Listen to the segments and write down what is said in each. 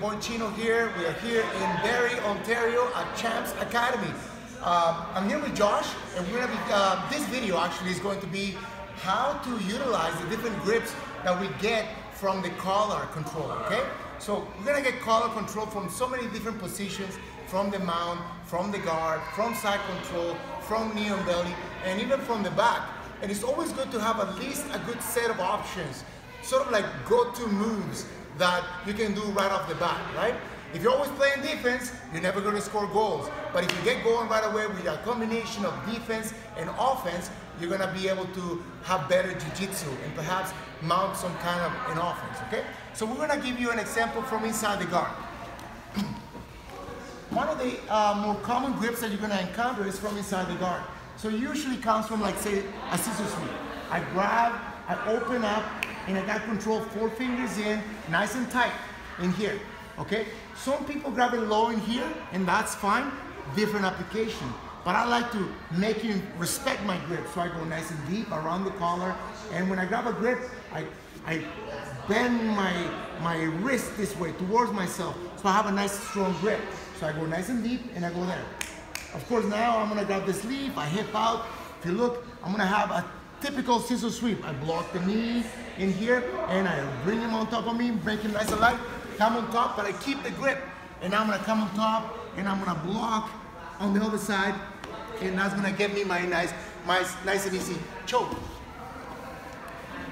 boy Chino here. We are here in Barrie, Ontario at Champs Academy. Um, I'm here with Josh, and we're gonna be. Uh, this video actually is going to be how to utilize the different grips that we get from the collar control. Okay, so we're gonna get collar control from so many different positions, from the mount, from the guard, from side control, from knee and belly, and even from the back. And it's always good to have at least a good set of options, sort of like go-to moves that you can do right off the bat, right? If you're always playing defense, you're never going to score goals. But if you get going right away with a combination of defense and offense, you're going to be able to have better jiu-jitsu and perhaps mount some kind of an offense, okay? So we're going to give you an example from inside the guard. One of the uh, more common grips that you're going to encounter is from inside the guard. So it usually comes from like say a scissor sweep. I grab, I open up, and I got control four fingers in, nice and tight in here, okay? Some people grab it low in here, and that's fine, different application. But I like to make you respect my grip, so I go nice and deep around the collar, and when I grab a grip, I, I bend my, my wrist this way towards myself, so I have a nice strong grip. So I go nice and deep, and I go there. Of course, now I'm gonna grab the sleeve, I hip out. If you look, I'm gonna have a typical scissor sweep. I block the knee in here and I bring him on top of me, make him nice and light, come on top, but I keep the grip. And I'm gonna come on top and I'm gonna block on the other side and that's gonna get me my nice, my nice and easy choke.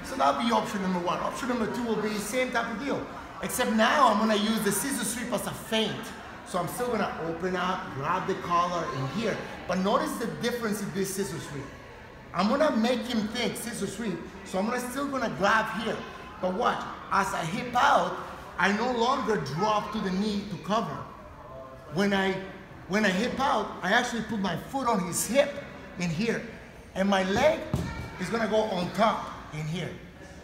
So that'll be option number one. Option number two will be same type of deal, except now I'm gonna use the scissor sweep as a feint. So I'm still gonna open up, grab the collar in here, but notice the difference in this scissor sweep. I'm gonna make him think scissor sweep, so I'm gonna still gonna grab here. But watch, as I hip out, I no longer drop to the knee to cover. When I when I hip out, I actually put my foot on his hip in here. And my leg is gonna go on top in here.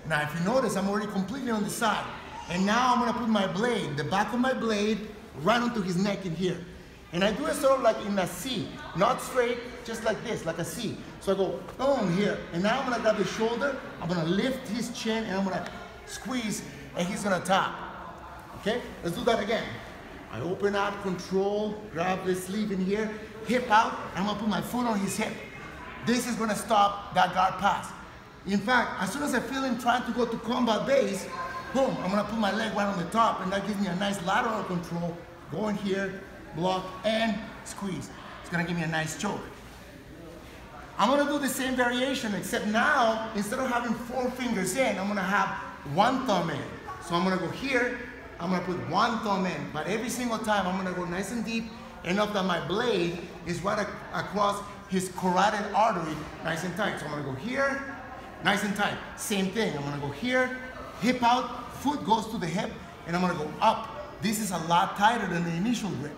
Now if you notice, I'm already completely on the side. And now I'm gonna put my blade, the back of my blade, right onto his neck in here. And I do it sort of like in a C, not straight, just like this, like a C. So I go, boom, here. And now I'm gonna grab the shoulder, I'm gonna lift his chin, and I'm gonna squeeze, and he's gonna tap. Okay, let's do that again. I open up, control, grab the sleeve in here, hip out, I'm gonna put my foot on his hip. This is gonna stop that guard pass. In fact, as soon as I feel him trying to go to combat base, boom, I'm gonna put my leg right on the top, and that gives me a nice lateral control. Go in here, block, and squeeze. It's gonna give me a nice choke. I'm gonna do the same variation, except now, instead of having four fingers in, I'm gonna have one thumb in. So I'm gonna go here, I'm gonna put one thumb in, but every single time I'm gonna go nice and deep, enough that my blade is right ac across his carotid artery, nice and tight. So I'm gonna go here, nice and tight. Same thing, I'm gonna go here, hip out, foot goes to the hip, and I'm gonna go up. This is a lot tighter than the initial grip.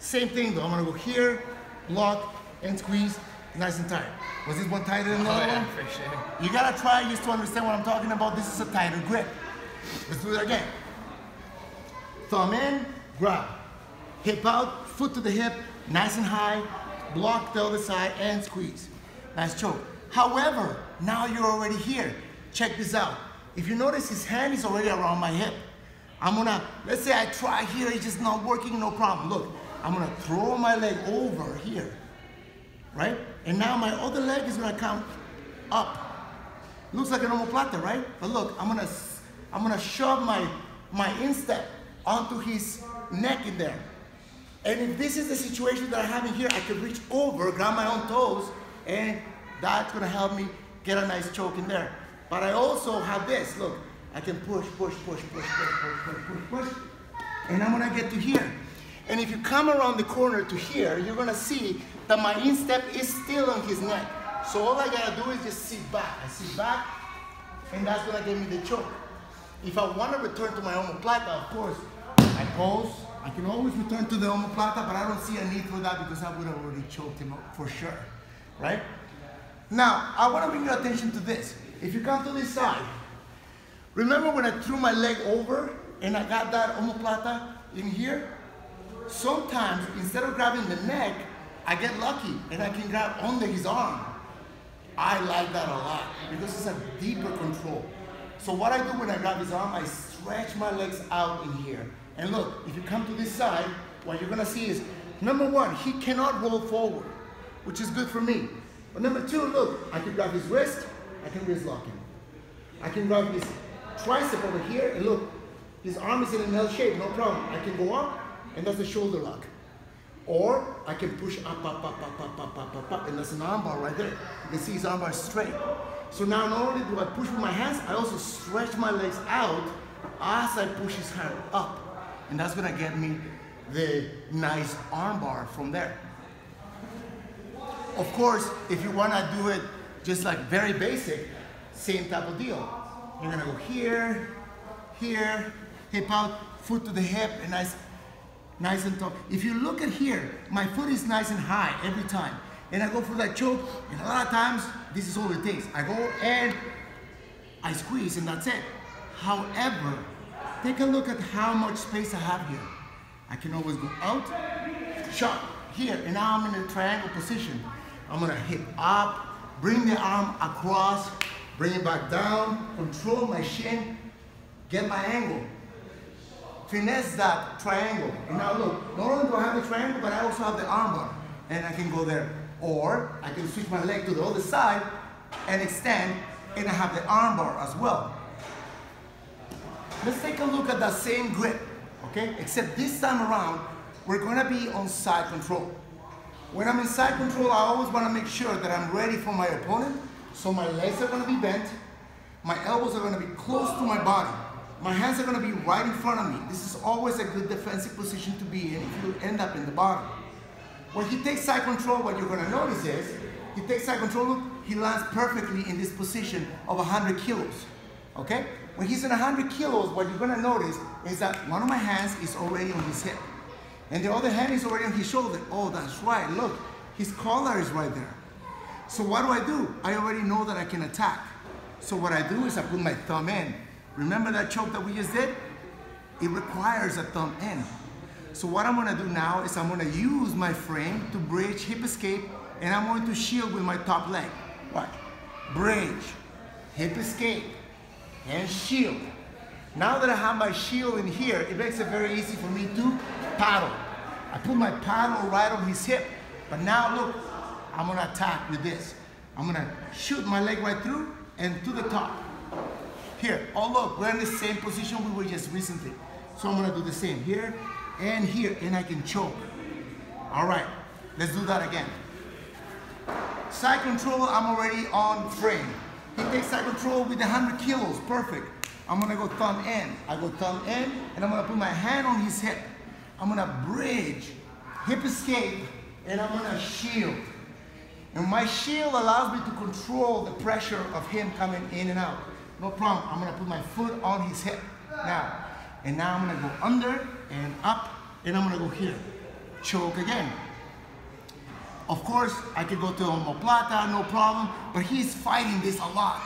Same thing though, I'm gonna go here, block, and squeeze, nice and tight. Was this one tighter than the Oh, other yeah, one? sure. You gotta try just to understand what I'm talking about. This is a tighter grip. Let's do it again. Thumb in, grab. Hip out, foot to the hip, nice and high, block the other side and squeeze. Nice choke. However, now you're already here. Check this out. If you notice his hand is already around my hip, I'm gonna, let's say I try here, it's just not working, no problem. Look, I'm gonna throw my leg over here, right? And now my other leg is gonna come up. Looks like an omoplata, right? But look, I'm gonna, I'm gonna shove my, my instep onto his neck in there. And if this is the situation that I have in here, I can reach over, grab my own toes, and that's gonna help me get a nice choke in there. But I also have this, look, I can push, push, push, push, push, push, push, push, push, and I'm gonna get to here. And if you come around the corner to here, you're gonna see that my instep is still on his neck. So all I gotta do is just sit back. I sit back, and that's gonna give me the choke. If I wanna return to my omoplata, of course, I pose. I can always return to the omoplata, but I don't see a need for that because I would have already choked him up for sure, right? Now, I wanna bring your attention to this. If you come to this side, remember when I threw my leg over and I got that omoplata in here? Sometimes, instead of grabbing the neck, I get lucky and I can grab under his arm. I like that a lot because it's a deeper control. So what I do when I grab his arm, I stretch my legs out in here And look, if you come to this side, what you're gonna see is, number one, he cannot roll forward, which is good for me. But number two, look, I can grab his wrist, I can wrist lock him. I can grab his tricep over here, and look, his arm is in an L shape, no problem. I can go up, and that's a shoulder lock. Or I can push up, up, up, up, up, up, up, up, up, and that's an armbar right there. You can see his armbar straight. So now not only do I push with my hands, I also stretch my legs out as I push his hand up. And that's gonna get me the nice armbar from there. Of course, if you wanna do it just like very basic, same type of deal. You're gonna go here, here, hip out, foot to the hip, and nice, nice and tall. If you look at here, my foot is nice and high every time. And I go for that choke, and a lot of times, this is all it takes. I go and I squeeze, and that's it. However, take a look at how much space I have here. I can always go out, shot, here, and now I'm in a triangle position. I'm gonna hip up, bring the arm across, bring it back down, control my shin, get my angle. Finesse that triangle. And now look, not only do I have the triangle, but I also have the armbar. And I can go there. Or I can switch my leg to the other side and extend, and I have the armbar as well. Let's take a look at that same grip, okay? Except this time around, we're gonna be on side control. When I'm in side control, I always wanna make sure that I'm ready for my opponent, so my legs are gonna be bent, my elbows are gonna be close to my body, my hands are gonna be right in front of me. This is always a good defensive position to be in if you end up in the bottom. When he takes side control, what you're gonna notice is, he takes side control, look, he lands perfectly in this position of 100 kilos, okay? When he's in 100 kilos, what you're gonna notice is that one of my hands is already on his hip, and the other hand is already on his shoulder. Oh, that's right, look, his collar is right there. So what do I do? I already know that I can attack. So what I do is I put my thumb in. Remember that choke that we just did? It requires a thumb in. So what I'm gonna do now is I'm gonna use my frame to bridge hip escape and I'm going to shield with my top leg. Watch. Bridge, hip escape, and shield. Now that I have my shield in here, it makes it very easy for me to paddle. I put my paddle right on his hip, but now look, I'm gonna attack with this. I'm gonna shoot my leg right through and to the top. Here, oh look, we're in the same position we were just recently. So I'm gonna do the same here and here, and I can choke. All right, let's do that again. Side control, I'm already on frame. He takes side control with 100 kilos, perfect. I'm gonna go thumb in. I go thumb in, and I'm gonna put my hand on his hip. I'm gonna bridge, hip escape, and I'm gonna shield. And my shield allows me to control the pressure of him coming in and out. No problem, I'm gonna put my foot on his hip. Now, and now I'm gonna go under and up, and I'm gonna go here. Choke again. Of course, I could go to omoplata, no problem, but he's fighting this a lot.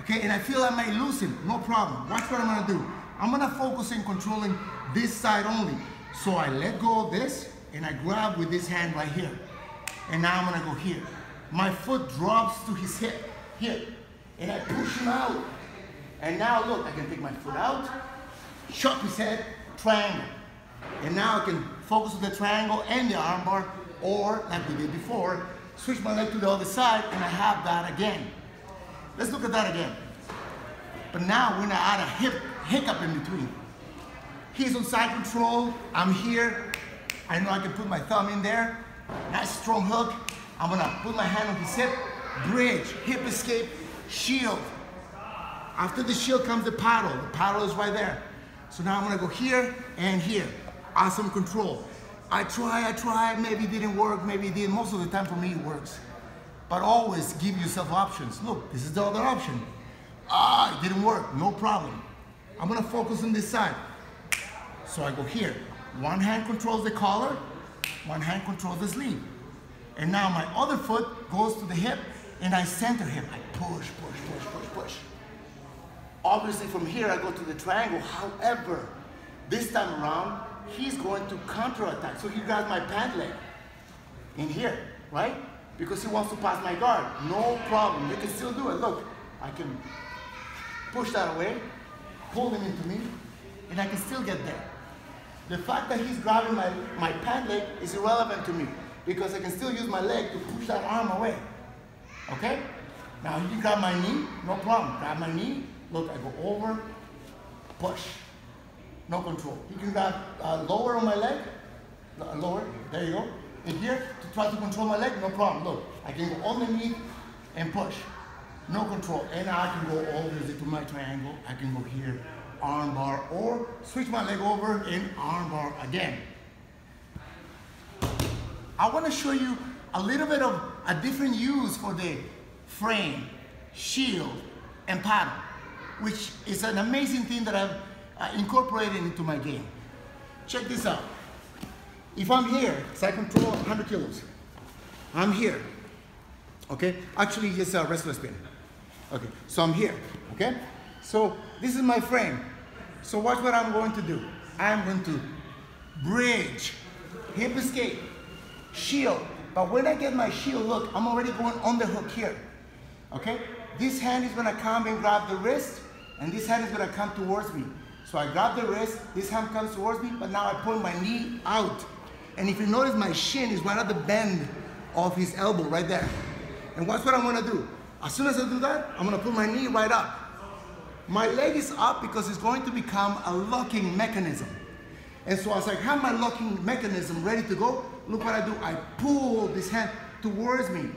Okay, and I feel I may lose him, no problem. Watch what I'm gonna do. I'm gonna focus in controlling this side only. So I let go of this, and I grab with this hand right here. And now I'm gonna go here. My foot drops to his hip, here, and I push him out. And now look, I can take my foot out, chop his head, triangle. And now I can focus on the triangle and the armbar, or like we did before, switch my leg to the other side and I have that again. Let's look at that again. But now we're gonna add a hip hiccup in between. He's on side control, I'm here. I know I can put my thumb in there. Nice strong hook. I'm gonna put my hand on his hip, bridge, hip escape, shield. After the shield comes the paddle. The paddle is right there. So now I'm gonna go here and here. Awesome control. I try, I try, maybe it didn't work, maybe it did. Most of the time for me it works. But always give yourself options. Look, this is the other option. Ah, it didn't work, no problem. I'm gonna focus on this side. So I go here. One hand controls the collar, one hand controls the sleeve. And now my other foot goes to the hip and I center him. I push, push, push, push, push. Obviously from here I go to the triangle. However, this time around, he's going to counterattack. So he grabs my pant leg in here, right? Because he wants to pass my guard. No problem. You can still do it. Look, I can push that away, pull him into me, and I can still get there. The fact that he's grabbing my, my pant leg is irrelevant to me because I can still use my leg to push that arm away. Okay? Now you grab my knee, no problem. Grab my knee, look, I go over, push. No control. You can grab uh, lower on my leg, uh, lower, there you go. And here, to try to control my leg, no problem. Look, I can go underneath and push. No control. And I can go over to my triangle. I can go here, arm bar, or switch my leg over and arm bar again. I want to show you a little bit of a different use for the frame, shield, and paddle, which is an amazing thing that I've uh, incorporated into my game. Check this out. If I'm here, so I control 100 kilos, I'm here, okay? Actually, it's a wrestler spin. Okay, so I'm here, okay? So this is my frame. So watch what I'm going to do. I'm going to bridge, hip escape, shield. But when I get my shield, look, I'm already going on the hook here. Okay? This hand is gonna come and grab the wrist, and this hand is gonna come towards me. So I grab the wrist, this hand comes towards me, but now I pull my knee out. And if you notice, my shin is right at the bend of his elbow, right there. And watch what I'm gonna do. As soon as I do that, I'm gonna put my knee right up. My leg is up because it's going to become a locking mechanism. And so as I have my locking mechanism ready to go, look what I do. I pull this hand towards me.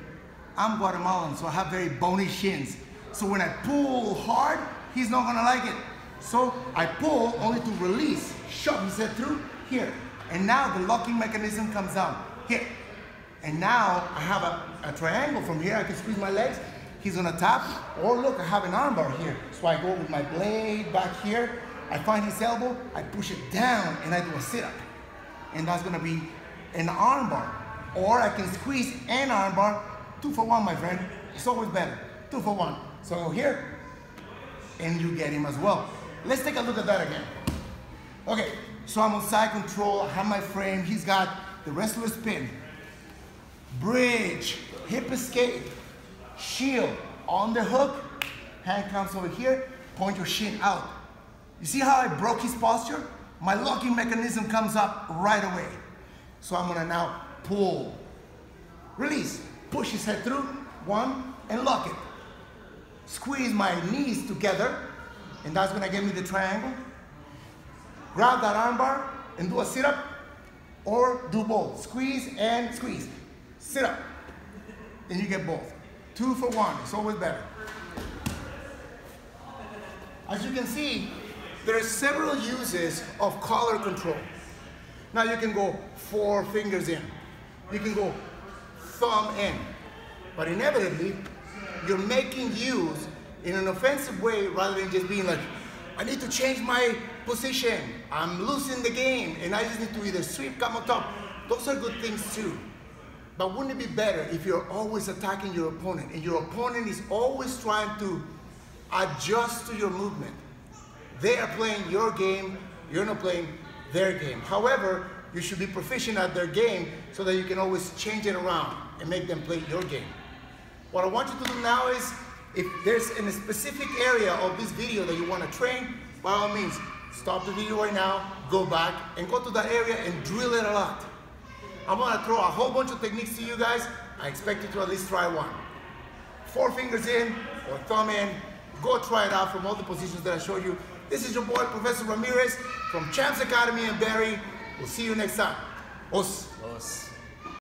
I'm Guatemalan, so I have very bony shins. So when I pull hard, he's not gonna like it. So I pull only to release, shove his head through, here. And now the locking mechanism comes down, here. And now I have a, a triangle from here, I can squeeze my legs, he's gonna tap, or look, I have an armbar here. So I go with my blade back here, I find his elbow, I push it down, and I do a sit-up. And that's gonna be an armbar. Or I can squeeze an armbar, two for one, my friend. It's always better, two for one. So here, and you get him as well. Let's take a look at that again. Okay, so I'm on side control, I have my frame, he's got the wrestler spin, bridge, hip escape, shield, on the hook, hand comes over here, point your shin out. You see how I broke his posture? My locking mechanism comes up right away. So I'm gonna now pull, release, push his head through, one, and lock it. Squeeze my knees together, and that's gonna give me the triangle. Grab that armbar and do a sit-up, or do both. Squeeze and squeeze. Sit up, and you get both. Two for one, it's always better. As you can see, there are several uses of collar control. Now you can go four fingers in. You can go thumb in. But inevitably, you're making use in an offensive way rather than just being like, I need to change my position. I'm losing the game and I just need to either sweep, come on top. Those are good things too. But wouldn't it be better if you're always attacking your opponent and your opponent is always trying to adjust to your movement? They are playing your game, you're not playing their game. However, you should be proficient at their game so that you can always change it around and make them play your game. What I want you to do now is, if there's in a specific area of this video that you want to train, by all means, stop the video right now, go back, and go to that area and drill it a lot. I'm gonna throw a whole bunch of techniques to you guys. I expect you to at least try one. Four fingers in or thumb in. Go try it out from all the positions that I showed you. This is your boy, Professor Ramirez from Champs Academy in Barrie. We'll see you next time. Os. Os.